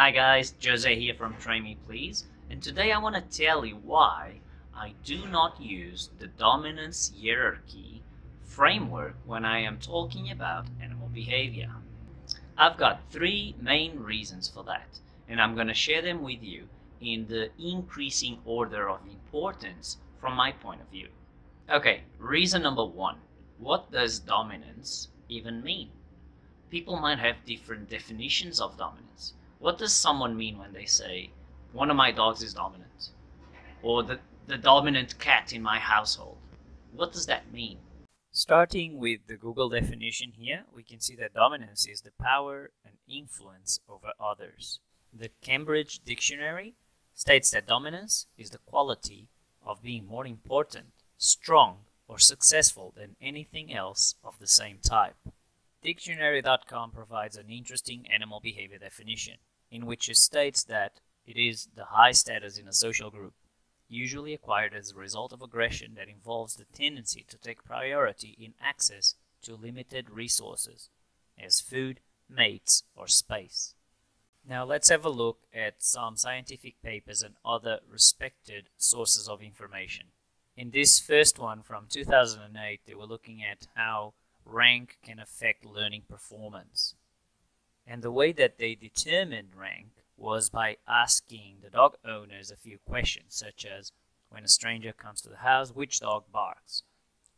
Hi guys, Jose here from Train Me Please, and today I want to tell you why I do not use the dominance hierarchy framework when I am talking about animal behavior. I've got three main reasons for that, and I'm going to share them with you in the increasing order of importance from my point of view. Okay, reason number one what does dominance even mean? People might have different definitions of dominance. What does someone mean when they say, one of my dogs is dominant? Or the, the dominant cat in my household? What does that mean? Starting with the Google definition here, we can see that dominance is the power and influence over others. The Cambridge Dictionary states that dominance is the quality of being more important, strong, or successful than anything else of the same type. Dictionary.com provides an interesting animal behavior definition, in which it states that it is the high status in a social group, usually acquired as a result of aggression that involves the tendency to take priority in access to limited resources, as food, mates, or space. Now let's have a look at some scientific papers and other respected sources of information. In this first one from 2008, they were looking at how rank can affect learning performance. And the way that they determined rank was by asking the dog owners a few questions, such as when a stranger comes to the house, which dog barks?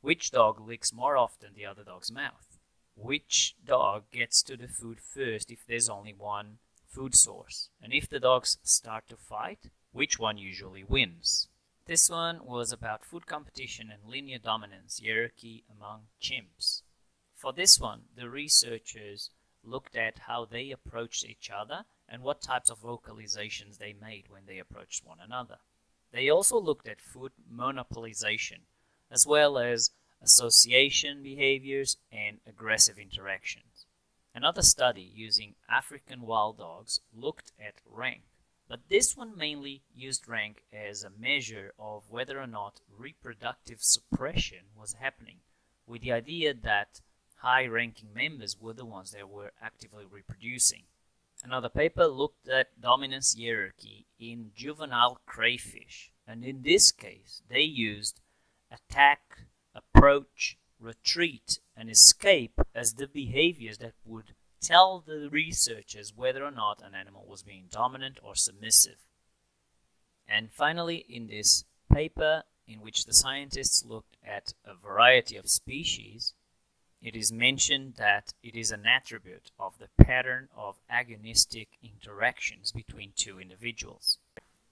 Which dog licks more often the other dog's mouth? Which dog gets to the food first if there's only one food source? And if the dogs start to fight, which one usually wins? This one was about food competition and linear dominance hierarchy among chimps. For this one, the researchers looked at how they approached each other and what types of vocalizations they made when they approached one another. They also looked at food monopolization, as well as association behaviors and aggressive interactions. Another study using African wild dogs looked at rank but this one mainly used rank as a measure of whether or not reproductive suppression was happening, with the idea that high ranking members were the ones that were actively reproducing. Another paper looked at dominance hierarchy in juvenile crayfish, and in this case, they used attack, approach, retreat, and escape as the behaviors that would tell the researchers whether or not an animal was being dominant or submissive. And finally, in this paper, in which the scientists looked at a variety of species, it is mentioned that it is an attribute of the pattern of agonistic interactions between two individuals.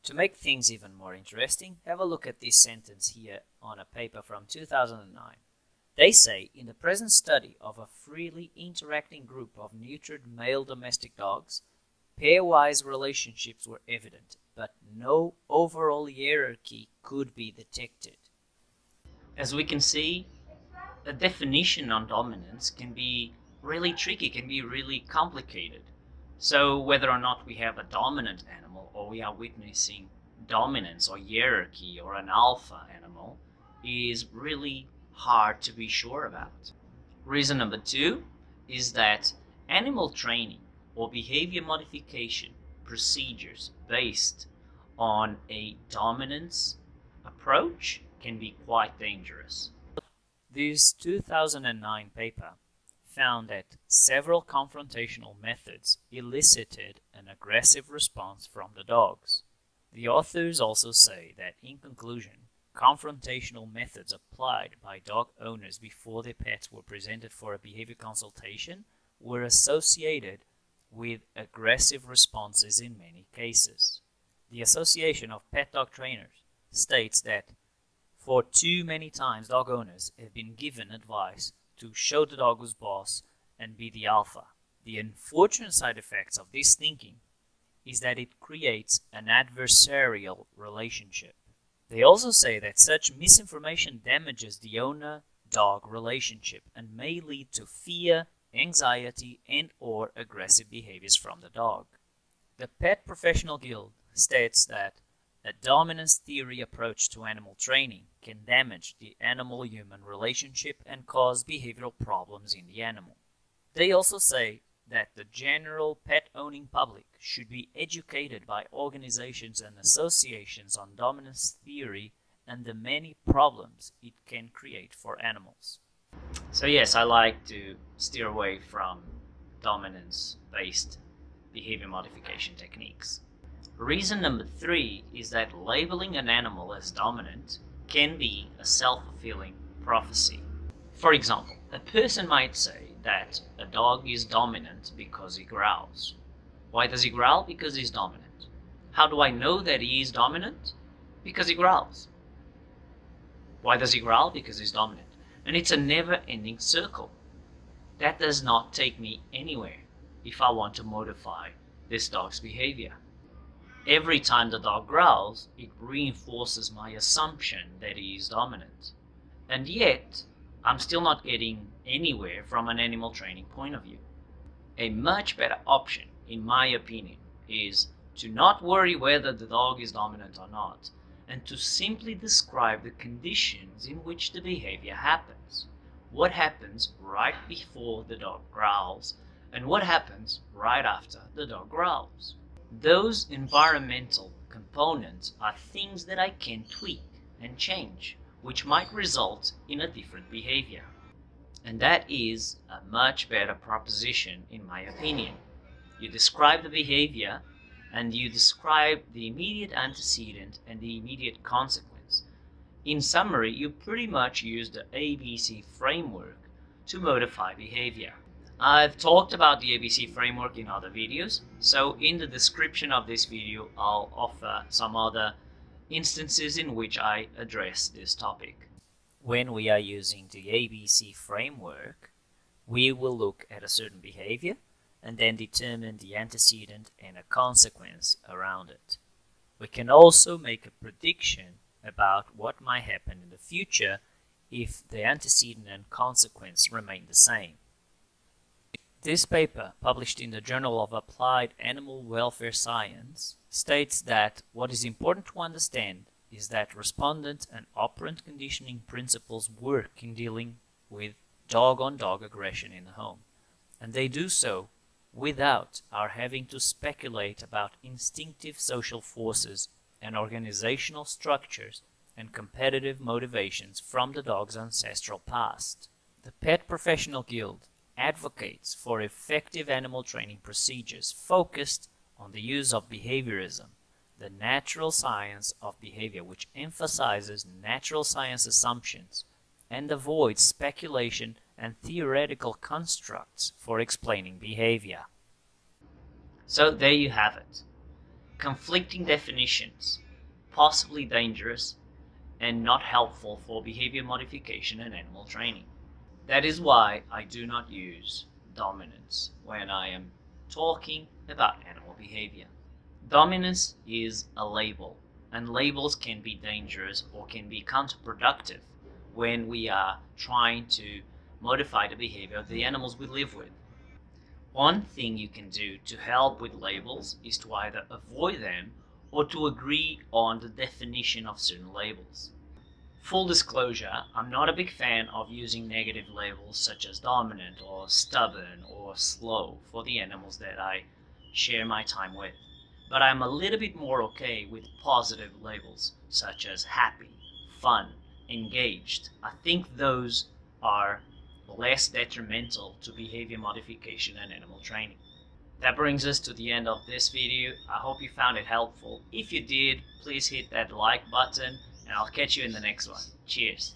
To make things even more interesting, have a look at this sentence here on a paper from 2009. They say in the present study of a freely interacting group of neutered male domestic dogs, pairwise relationships were evident, but no overall hierarchy could be detected. As we can see, the definition on dominance can be really tricky, can be really complicated. So whether or not we have a dominant animal or we are witnessing dominance or hierarchy or an alpha animal is really hard to be sure about. Reason number two is that animal training or behavior modification procedures based on a dominance approach can be quite dangerous. This 2009 paper found that several confrontational methods elicited an aggressive response from the dogs. The authors also say that, in conclusion, confrontational methods applied by dog owners before their pets were presented for a behavior consultation were associated with aggressive responses in many cases. The Association of Pet Dog Trainers states that for too many times dog owners have been given advice to show the dog who's boss and be the alpha. The unfortunate side effects of this thinking is that it creates an adversarial relationship. They also say that such misinformation damages the owner-dog relationship and may lead to fear, anxiety, and or aggressive behaviors from the dog. The Pet Professional Guild states that a dominance theory approach to animal training can damage the animal-human relationship and cause behavioral problems in the animal. They also say that the general pet owning public should be educated by organizations and associations on dominance theory and the many problems it can create for animals. So, yes, I like to steer away from dominance based behavior modification techniques. Reason number three is that labeling an animal as dominant can be a self fulfilling prophecy. For example, a person might say that a dog is dominant because he growls. Why does he growl? Because he's dominant. How do I know that he is dominant? Because he growls. Why does he growl? Because he's dominant. And it's a never ending circle. That does not take me anywhere if I want to modify this dog's behavior. Every time the dog growls, it reinforces my assumption that he is dominant. And yet, I'm still not getting anywhere from an animal training point of view. A much better option, in my opinion, is to not worry whether the dog is dominant or not, and to simply describe the conditions in which the behavior happens. What happens right before the dog growls, and what happens right after the dog growls. Those environmental components are things that I can tweak and change, which might result in a different behavior. And that is a much better proposition, in my opinion. You describe the behavior and you describe the immediate antecedent and the immediate consequence. In summary, you pretty much use the ABC framework to modify behavior. I've talked about the ABC framework in other videos, so in the description of this video I'll offer some other instances in which I address this topic. When we are using the ABC framework, we will look at a certain behavior and then determine the antecedent and a consequence around it. We can also make a prediction about what might happen in the future if the antecedent and consequence remain the same. This paper, published in the Journal of Applied Animal Welfare Science, states that what is important to understand is that respondent and operant conditioning principles work in dealing with dog-on-dog -dog aggression in the home, and they do so without our having to speculate about instinctive social forces and organizational structures and competitive motivations from the dog's ancestral past. The Pet Professional Guild advocates for effective animal training procedures focused on the use of behaviorism, the natural science of behavior, which emphasizes natural science assumptions and avoids speculation and theoretical constructs for explaining behavior. So there you have it. Conflicting definitions, possibly dangerous, and not helpful for behavior modification and animal training. That is why I do not use dominance when I am talking about animal behavior. Dominance is a label, and labels can be dangerous or can be counterproductive when we are trying to modify the behavior of the animals we live with. One thing you can do to help with labels is to either avoid them or to agree on the definition of certain labels. Full disclosure, I'm not a big fan of using negative labels such as dominant or stubborn or slow for the animals that I share my time with, but I'm a little bit more okay with positive labels such as happy, fun, engaged. I think those are less detrimental to behavior modification and animal training. That brings us to the end of this video. I hope you found it helpful. If you did, please hit that like button and I'll catch you in the next one. Cheers.